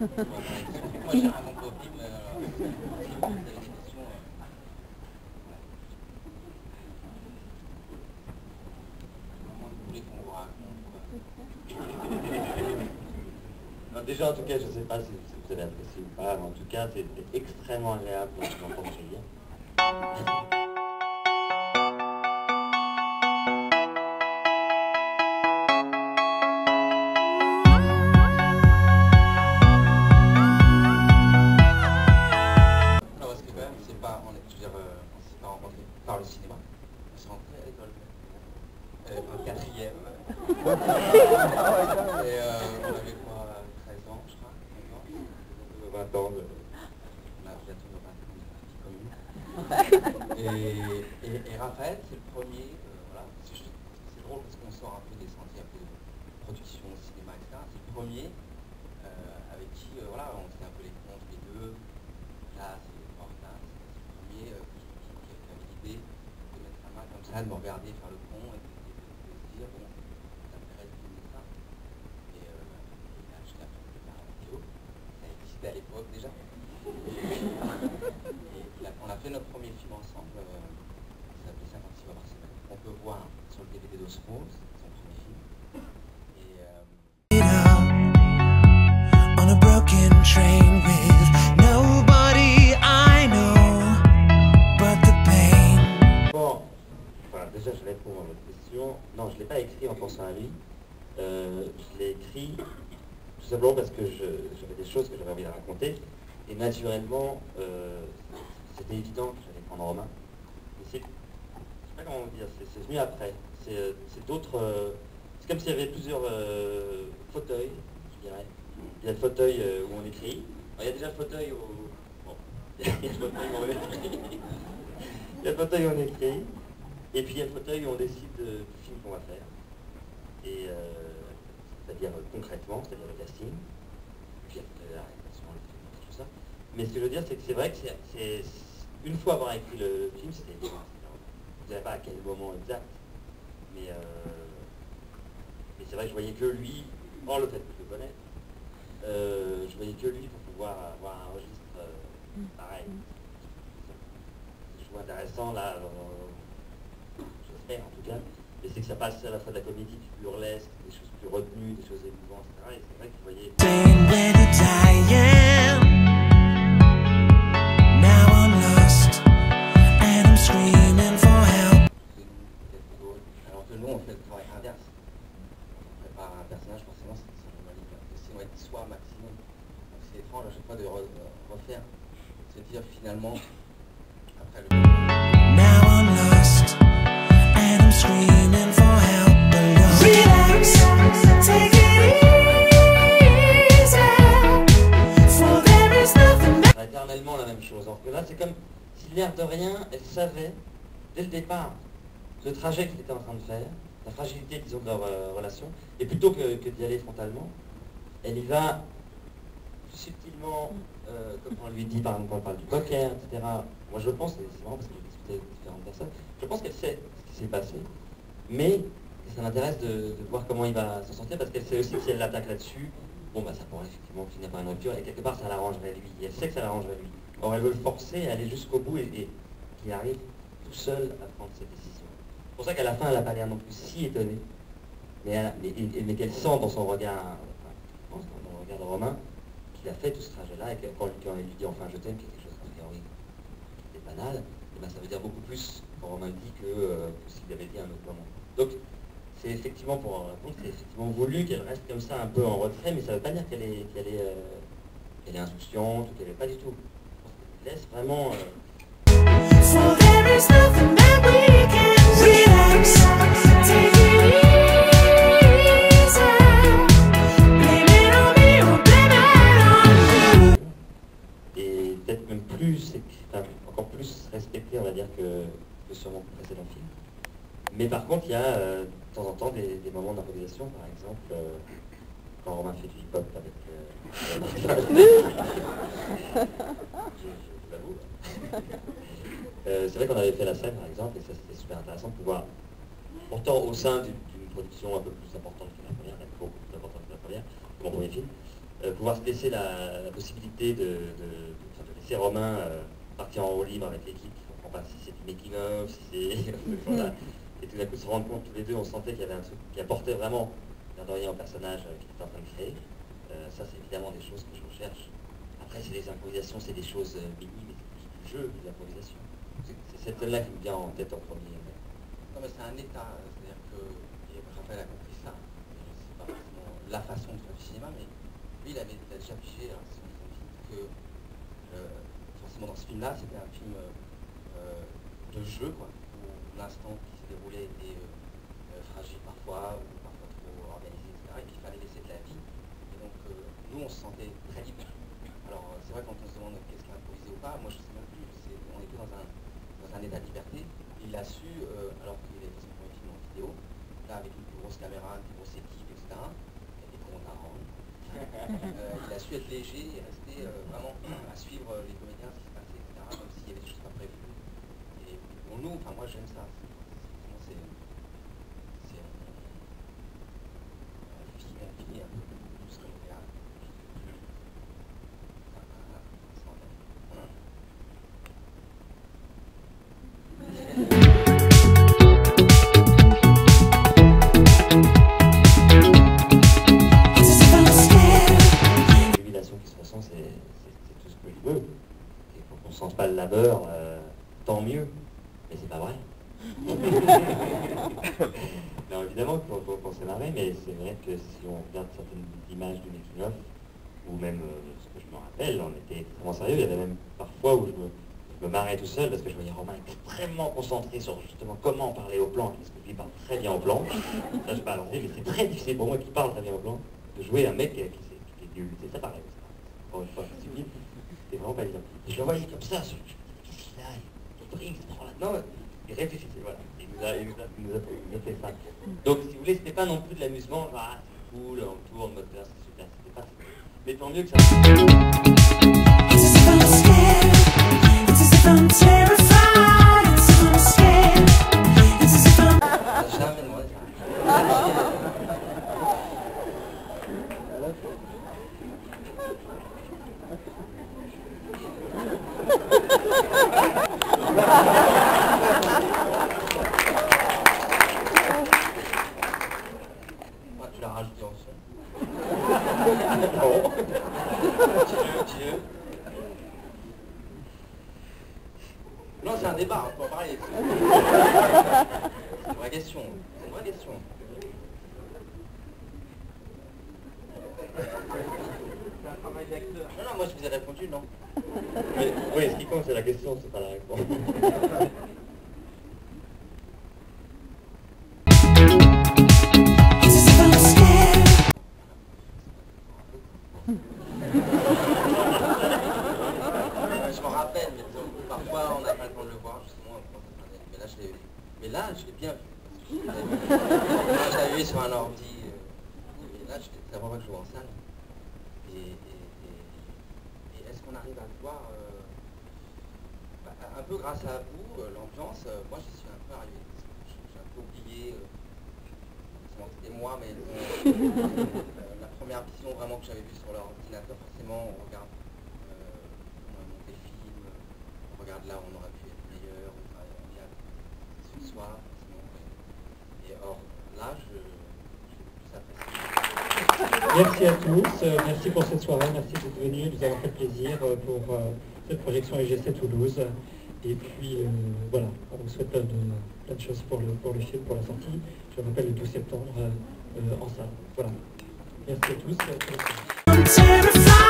Non, Déjà, en tout cas, je ne sais pas si, vous avez apprécié ou pas, mais en tout cas, c'était extrêmement agréable de vous entendre rire. On avait quoi, 13 ans, je crois 15 ans 20 ans de... On a bientôt nos 20 ans de vie commune. Et, et, et Raphaël, c'est le premier, voilà, c'est drôle parce qu'on sort un peu des sentiers un peu de production, cinéma, etc. C'est le premier avec qui, voilà, on fait un peu les comptes, les deux, classe hors classe. C'est le premier qui, qui, qui avait l'idée de mettre la main comme ça, de me faire le pont et de, de- ça m'intéresse de filmer ça. Et, euh, et là, je l'ai appris de faire la vidéo. Ça à l'époque déjà. On a fait notre premier film ensemble, euh, qui s'appelait 56 fois par semaine. On peut voir sur le DVD d'Osmose, son premier film. Et, euh, on a broken train with nobody I know but the pain. Bon, voilà, déjà, je réponds à votre question. Non, je ne l'ai pas écrit en pensant à lui. Euh, je l'ai écrit tout simplement parce que j'avais des choses que j'avais envie de raconter. Et naturellement, euh, c'était évident que j'allais prendre Romain. Mais c'est, je sais pas comment dire, c'est, venu après. C'est, euh, d'autres. euh, c'est comme s'il y avait plusieurs fauteuils, je dirais. Il y a le fauteuil où on écrit. Il y a déjà le fauteuil où. Bon, il y a le fauteuil où on écrit. Il y a le fauteuil où on écrit. Et puis il y a le fauteuil où on décide du film qu'on va faire. Et c'est-à-dire euh, concrètement, c'est-à-dire le casting. Puis il y a peut-être la réalisation, le film, tout ça. Mais ce que je veux dire, c'est que c'est vrai que c'est, une fois avoir écrit le film, c'était évident. Vous ne savez pas à quel moment exact. Mais, euh, mais c'est vrai que je voyais que lui, hors le fait que je le connais, euh, je voyais que lui pour pouvoir avoir un registre euh, pareil. Je trouve intéressant là, euh, j'espère en tout cas, et c'est que ça passe à la fois de la comédie, du burlesque, des choses plus retenues, des choses émouvantes, etc. Et c'est vrai que vous voyez. Rien, elle savait, dès le départ, le trajet qu'il était en train de faire, la fragilité, disons, de leur euh, relation, et plutôt que, d'y aller frontalement, elle y va subtilement, euh, comme on lui dit, par exemple, quand on parle du poker, etc. Moi, je pense, et c'est marrant parce que j'ai discuté avec différentes personnes, je pense qu'elle sait ce qui s'est passé, mais ça m'intéresse de, voir comment il va s'en sortir, parce qu'elle sait aussi si elle l'attaque là-dessus, bon, bah, ça pourrait effectivement finir par une rupture, et quelque part, ça l'arrangerait lui. Et elle sait que ça l'arrangerait lui. Or, elle veut le forcer à aller jusqu'au bout et qu'il arrive tout seul à prendre ses décisions. C'est pour ça qu'à la fin, elle n'a pas l'air non plus si étonnée, mais, mais, et- mais qu'elle sent dans son regard, enfin, je pense, dans le regard de Romain, qu'il a fait tout ce trajet-là, et que quand, quand lui dit enfin je t'aime, qui est quelque chose a priori qui est banal, eh ben, ça veut dire beaucoup plus quand Romain dit que, euh, que s'il avait dit un autre moment. Donc, c'est effectivement, pour en répondre, c'est effectivement voulu qu'elle reste comme ça un peu en retrait, mais ça ne veut pas dire qu'elle est, qu'elle est, euh, est insouciante ou qu'elle est pas du tout. Elle laisse vraiment. euh, respecté, on va dire, que, que sur mon précédent film. Mais par contre, il y a euh, de temps en temps des, des moments d'improvisation, par exemple, euh, quand Romain fait du hip-hop avec... euh, je, je vous l'avoue. Euh, c'est vrai qu'on avait fait la scène, par exemple, et ça c'était super intéressant de pouvoir, pourtant au sein d'une production un peu plus importante que la première, beaucoup plus importante que la première, que mon premier film, euh, pouvoir se laisser la, la possibilité de, de, de- de laisser Romain euh, partir en roue libre avec l'équipe, qui ne comprend pas si c'est du making of, si c'est... Et tout d'un coup se rendre compte, tous les deux, on sentait qu'il y avait un truc qui apportait vraiment l'air de rien au personnage qu'il était en train de créer. Ça, c'est évidemment des choses que je recherche. Après, c'est des improvisations, c'est des choses minimes, mais c'est du jeu que de l'improvisation. C'est cette là qui me vient en tête en premier. Non, mais c'est un état, c'est-à-dire que Raphaël a compris ça. C'est pas forcément la façon de faire du cinéma, mais lui, il avait déjà pigé, vite, que euh, forcément dans ce film-là, c'était un film euh, de jeu, quoi, où l'instant qui se déroulait était euh, fragile parfois, ou parfois trop organisé, etc. Et qu'il fallait laisser de la vie. Et donc, nous, on se sentait très libre. Alors, c'est vrai, quand on se demande qu'est-ce qui est improvisé ou pas, moi, je sais même plus. On était dans un, un état de liberté. Il a su, euh, alors qu'il avait son premier film en vidéo, là, avec une plus grosse caméra, une plus grosse équipe, etc. Et des à rendre. Euh, il a su être léger et rester euh, vraiment à suivre les comédiens, ce qui se passait, etc. Même s'il y avait des choses pas prévues. Et pour nous, enfin moi j'aime ça. Labeur, euh, tant mieux. Mais c'est pas vrai. non, évidemment qu'on s'est marré, mais c'est vrai que si on regarde certaines images du making of, ou même euh, ce que je me rappelle, on était extrêmement sérieux. Il y avait même parfois où je me, je me marrais tout seul parce que je voyais Romain extrêmement concentré sur justement comment parler au plan, parce que lui parle très bien au plan. Ça, je parle, mais c'est très difficile pour moi qui parle très bien au plan de jouer un mec qui, qui, qui est nul. C'est ça pareil. Encore une fois, c'est vraiment pas évident. Et je le voyais comme ça, a Là-dedans, il réfléchissait, voilà. Il nous a, il nous a, il nous a, il nous a fait ça. Donc, si vous voulez, c'était pas non plus de l'amusement, genre, ah, c'est cool, on tourne, mode c'est super, c'était pas Mais tant mieux que ça. Son. Bon. Dieu, Dieu. Non, c'est un débat, on peut en parler. C'est une vraie question. C'est une vraie question. Non, non, moi je vous ai répondu, non. Mais, oui, ce qui compte, c'est la question, c'est pas la réponse. Là, je l'ai bien vu. je l'avais vu sur un ordi. euh, et là, c'est la première fois que je en salle. Et, et- et- et est-ce qu'on arrive à le voir euh, bah, un peu grâce à vous, euh, l'ambiance, moi j'y suis un peu arrivé. J'ai un peu oublié, euh, c'était moi, mais euh, la première vision vraiment que j'avais vue sur l'ordinateur, forcément, on regarde comment est monté le film, on regarde là où on aurait pu être meilleur, on, travaille- on y a ce soir. Et, or, là, je. Merci à tous, euh, merci pour cette soirée, merci d'être venus, nous avons fait plaisir euh, pour euh, cette projection EGC Toulouse. Et puis voilà, on vous souhaite plein de, choses pour le, pour le film, pour la sortie. Je rappelle le 12 septembre en salle. Voilà. Merci à tous. et à très